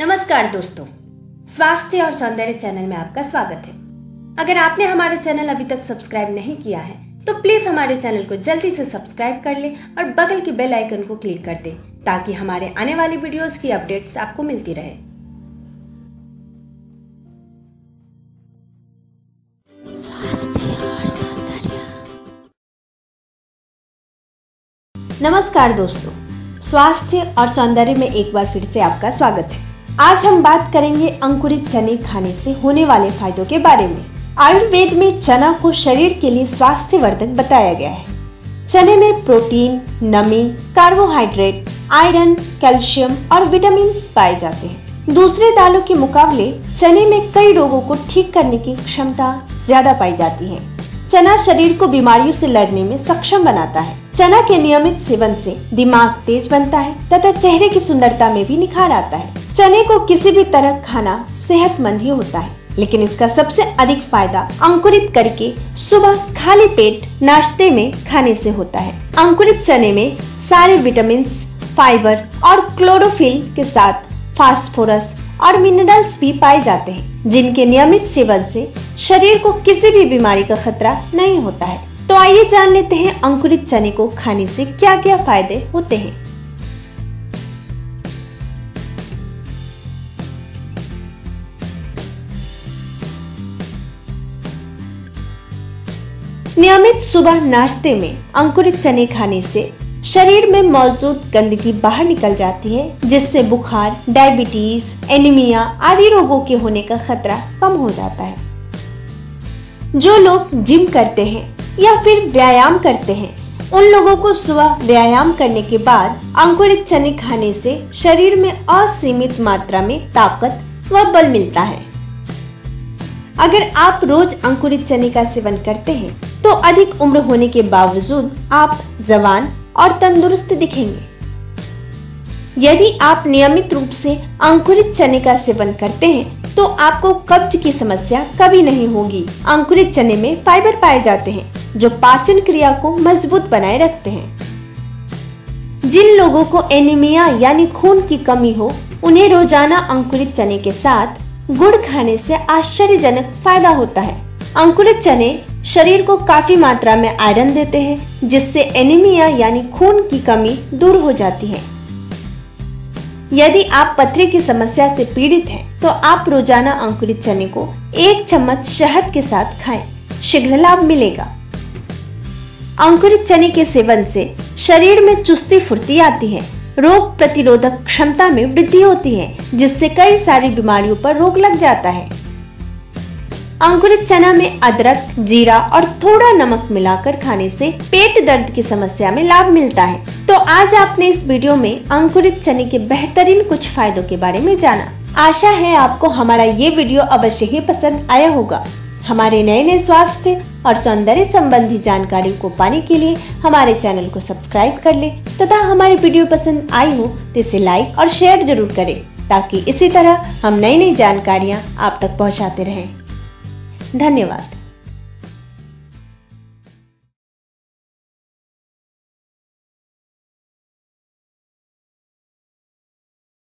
नमस्कार दोस्तों। स्वास्थ्य और सौंदर्य चैनल में आपका स्वागत है। अगर आपने हमारे चैनल अभी तक सब्सक्राइब नहीं किया है तो प्लीज़ हमारे चैनल को जल्दी से सब्सक्राइब कर ले और बगल के बेल आइकन को क्लिक कर दे ताकि हमारे आने वाली वीडियोस की अपडेट्स आपको मिलती रहे। नमस्कार दोस्तों। स्वास्थ्य और सौंदर्य में एक बार फिर से आपका स्वागत है। आज हम बात करेंगे अंकुरित चने खाने से होने वाले फायदों के बारे में। आयुर्वेद में चना को शरीर के लिए स्वास्थ्य स्वास्थ्यवर्धक बताया गया है। चने में प्रोटीन, नमी, कार्बोहाइड्रेट, आयरन, कैल्शियम और विटामिन पाए जाते हैं। दूसरे दालों के मुकाबले चने में कई रोगों को ठीक करने की क्षमता ज़्यादा पाई जाती है। चना शरीर को बीमारियों से लड़ने में सक्षम बनाता है। चना के नियमित सेवन से दिमाग तेज बनता है तथा चेहरे की सुंदरता में भी निखार आता है। चने को किसी भी तरह खाना सेहतमंद ही होता है, लेकिन इसका सबसे अधिक फ़ायदा अंकुरित करके सुबह खाली पेट नाश्ते में खाने से होता है। अंकुरित चने में सारे विटामिन फाइबर और क्लोरोफिल के साथ फास्फोरस और मिनरल्स भी पाए जाते हैं, जिनके नियमित सेवन से शरीर को किसी भी बीमारी का खतरा नहीं होता है। तो आइए जान लेते हैं अंकुरित चने को खाने से क्या क्या फ़ायदे होते हैं। नियमित सुबह नाश्ते में अंकुरित चने खाने से शरीर में मौजूद गंदगी बाहर निकल जाती है, जिससे बुखार, डायबिटीज़, एनीमिया आदि रोगों के होने का खतरा कम हो जाता है। जो लोग जिम करते हैं या फिर व्यायाम करते हैं, उन लोगों को सुबह व्यायाम करने के बाद अंकुरित चने खाने से शरीर में असीमित मात्रा में ताकत व बल मिलता है। अगर आप रोज अंकुरित चने का सेवन करते हैं तो अधिक उम्र होने के बावजूद आप जवान और तंदुरुस्त दिखेंगे। यदि आप नियमित रूप से अंकुरित चने का सेवन करते हैं तो आपको कब्ज की समस्या कभी नहीं होगी। अंकुरित चने में फाइबर पाए जाते हैं, जो पाचन क्रिया को मज़बूत बनाए रखते हैं। जिन लोगों को एनीमिया यानी खून की कमी हो, उन्हें रोज़ाना अंकुरित चने के साथ गुड़ खाने से आश्चर्यजनक फ़ायदा होता है। अंकुरित चने शरीर को काफ़ी मात्रा में आयरन देते हैं जिससे एनीमिया यानी खून की कमी दूर हो जाती है। यदि आप पथरी की समस्या से पीड़ित हैं, तो आप रोज़ाना अंकुरित चने को एक चम्मच शहद के साथ खाएँ। शीघ्र लाभ मिलेगा। अंकुरित चने के सेवन से शरीर में चुस्ती फुर्ती आती है। रोग प्रतिरोधक क्षमता में वृद्धि होती है, जिससे कई सारी बीमारियों पर रोग लग जाता है। अंकुरित चना में अदरक, जीरा और थोड़ा नमक मिलाकर खाने से पेट दर्द की समस्या में लाभ मिलता है। तो आज आपने इस वीडियो में अंकुरित चने के बेहतरीन कुछ फायदों के बारे में जाना। आशा है आपको हमारा ये वीडियो अवश्य ही पसंद आया होगा। हमारे नए नए स्वास्थ्य और सौंदर्य संबंधी जानकारी को पाने के लिए हमारे चैनल को सब्सक्राइब कर ले तथा हमारी वीडियो पसंद आई हो तो इसे लाइक और शेयर ज़रूर करें ताकि इसी तरह हम नई नई जानकारियाँ आप तक पहुँचाते रहें। धन्यवाद।